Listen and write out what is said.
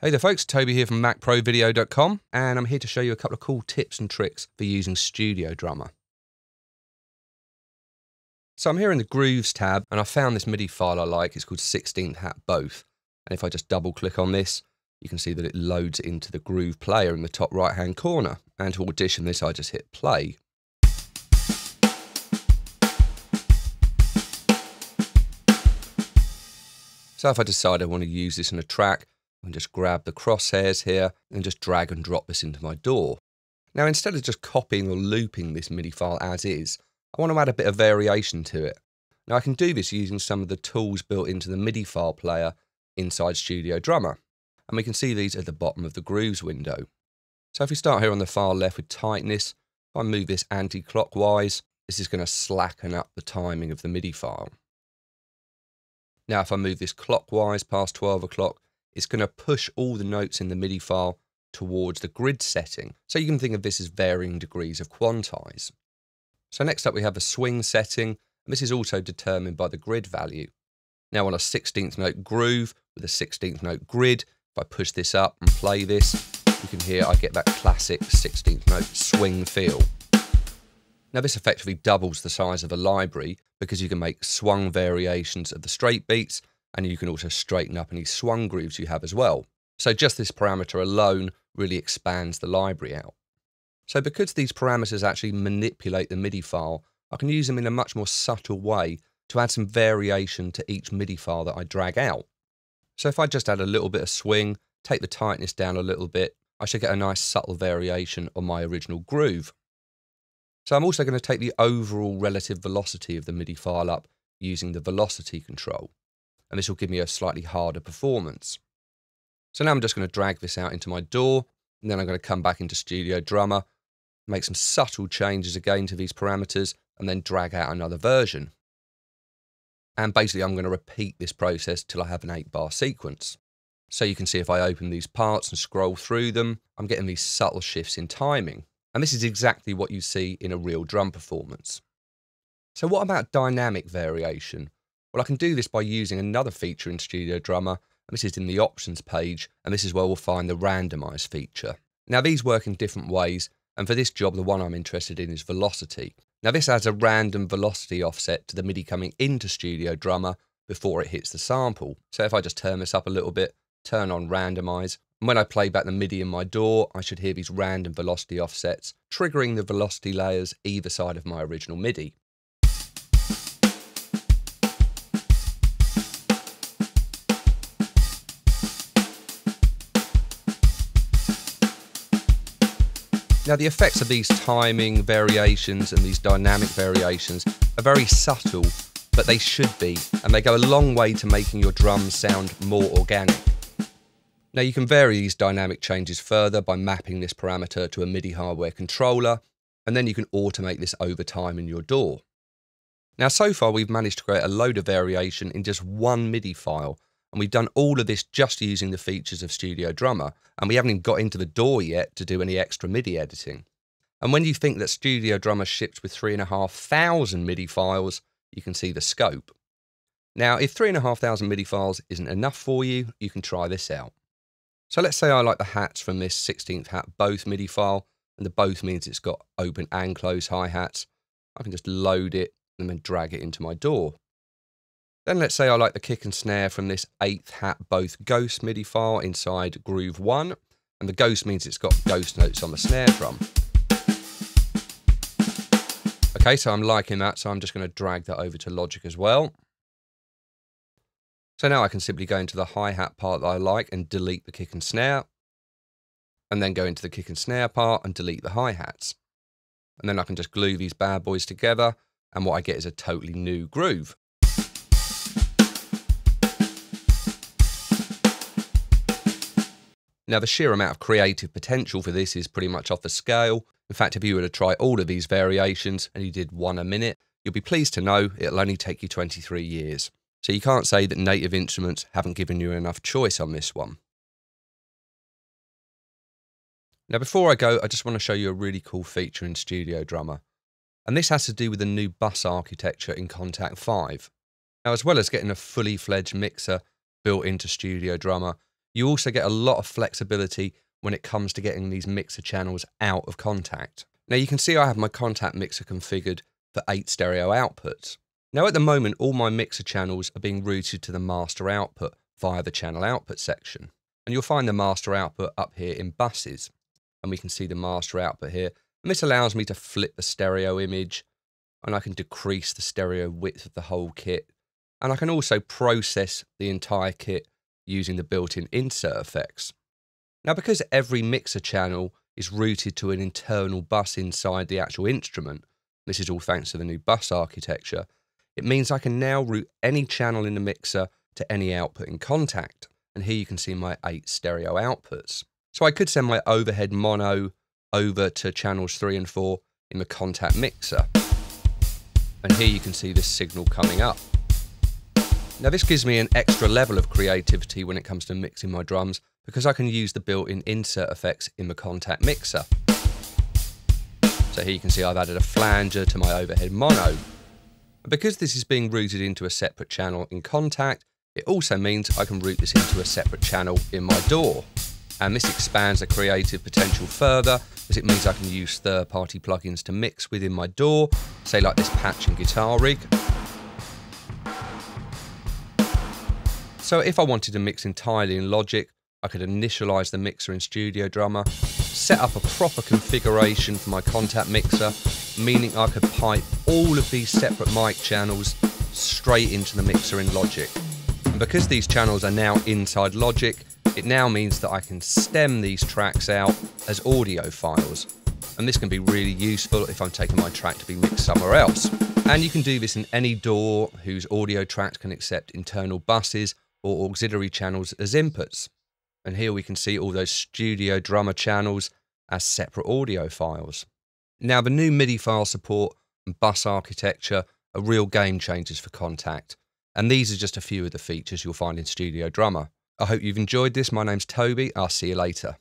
Hey there folks, Toby here from MacProVideo.com and I'm here to show you a couple of cool tips and tricks for using Studio Drummer. So I'm here in the Grooves tab and I found this MIDI file I like, it's called 16th Hat Both. And if I just double click on this, you can see that it loads into the Groove player in the top right hand corner. And to audition this, I just hit play. So if I decide I want to use this in a track, Can just grab the crosshairs here and just drag and drop this into my DAW. Now instead of just copying or looping this MIDI file as is, I want to add a bit of variation to it. Now I can do this using some of the tools built into the MIDI file player inside Studio Drummer. And we can see these at the bottom of the Grooves window. So if we start here on the far left with tightness, if I move this anti-clockwise, this is going to slacken up the timing of the MIDI file. Now if I move this clockwise past 12 o'clock, it's going to push all the notes in the MIDI file towards the grid setting. So you can think of this as varying degrees of quantize. So next up we have a swing setting, and this is also determined by the grid value. Now on a 16th note groove with a 16th note grid, if I push this up and play this, you can hear I get that classic 16th note swing feel. Now this effectively doubles the size of a library because you can make swung variations of the straight beats and you can also straighten up any swung grooves you have as well. So just this parameter alone really expands the library out. So because these parameters actually manipulate the MIDI file, I can use them in a much more subtle way to add some variation to each MIDI file that I drag out. So if I just add a little bit of swing, take the tightness down a little bit, I should get a nice subtle variation on my original groove. So I'm also going to take the overall relative velocity of the MIDI file up using the velocity control and this will give me a slightly harder performance. So now I'm just going to drag this out into my DAW, and then I'm going to come back into Studio Drummer, make some subtle changes again to these parameters, and then drag out another version. And basically I'm going to repeat this process till I have an 8-bar sequence. So you can see if I open these parts and scroll through them, I'm getting these subtle shifts in timing. And this is exactly what you see in a real drum performance. So what about dynamic variation? Well, I can do this by using another feature in Studio Drummer, and this is in the options page, and this is where we'll find the randomize feature. Now, these work in different ways, and for this job, the one I'm interested in is velocity. Now, this adds a random velocity offset to the MIDI coming into Studio Drummer before it hits the sample. So if I just turn this up a little bit, turn on randomize, and when I play back the MIDI in my DAW, I should hear these random velocity offsets, triggering the velocity layers either side of my original MIDI. Now, the effects of these timing variations and these dynamic variations are very subtle, but they should be, and they go a long way to making your drums sound more organic. Now, you can vary these dynamic changes further by mapping this parameter to a MIDI hardware controller, and then you can automate this over time in your DAW. Now, so far, we've managed to create a load of variation in just one MIDI file, and we've done all of this just using the features of Studio Drummer, and we haven't even got into the DAW yet to do any extra MIDI editing. And when you think that Studio Drummer ships with 3,500 MIDI files, you can see the scope. Now, if 3,500 MIDI files isn't enough for you, you can try this out. So let's say I like the hats from this 16th hat both MIDI file, and the both means it's got open and close hi-hats. I can just load it and then drag it into my DAW. Then let's say I like the kick and snare from this 8th hat both ghost MIDI file inside Groove 1. And the ghost means it's got ghost notes on the snare drum. Okay, so I'm liking that, so I'm just going to drag that over to Logic as well. So now I can simply go into the hi-hat part that I like and delete the kick and snare. And then go into the kick and snare part and delete the hi-hats. And then I can just glue these bad boys together and what I get is a totally new groove. Now, the sheer amount of creative potential for this is pretty much off the scale. In fact, if you were to try all of these variations and you did one a minute, you'll be pleased to know it'll only take you 23 years. So you can't say that Native Instruments haven't given you enough choice on this one. Now, before I go, I just want to show you a really cool feature in Studio Drummer. And this has to do with the new bus architecture in Kontakt 5. Now, as well as getting a fully fledged mixer built into Studio Drummer, You also get a lot of flexibility when it comes to getting these mixer channels out of Kontakt. Now you can see I have my Kontakt mixer configured for eight stereo outputs. Now at the moment, all my mixer channels are being routed to the master output via the channel output section. And you'll find the master output up here in buses. And we can see the master output here. And this allows me to flip the stereo image and I can decrease the stereo width of the whole kit. And I can also process the entire kit using the built-in insert effects. Now because every mixer channel is routed to an internal bus inside the actual instrument, this is all thanks to the new bus architecture, it means I can now route any channel in the mixer to any output in Kontakt. And here you can see my eight stereo outputs. So I could send my overhead mono over to channels three and four in the Kontakt mixer. And here you can see this signal coming up. Now this gives me an extra level of creativity when it comes to mixing my drums because I can use the built-in insert effects in the Kontakt mixer. So here you can see I've added a flanger to my overhead mono. And because this is being routed into a separate channel in Kontakt, it also means I can route this into a separate channel in my DAW. And this expands the creative potential further as it means I can use third-party plugins to mix within my DAW, say like this patch and guitar rig. So if I wanted to mix entirely in Logic, I could initialize the mixer in Studio Drummer, set up a proper configuration for my Kontakt mixer, meaning I could pipe all of these separate mic channels straight into the mixer in Logic. And because these channels are now inside Logic, it now means that I can stem these tracks out as audio files. And this can be really useful if I'm taking my track to be mixed somewhere else. And you can do this in any DAW whose audio tracks can accept internal buses or auxiliary channels as inputs. And here we can see all those studio drummer channels as separate audio files. Now, the new MIDI file support and bus architecture are real game changers for Kontakt, and these are just a few of the features you'll find in Studio Drummer. I hope you've enjoyed this. My name's Toby. I'll see you later.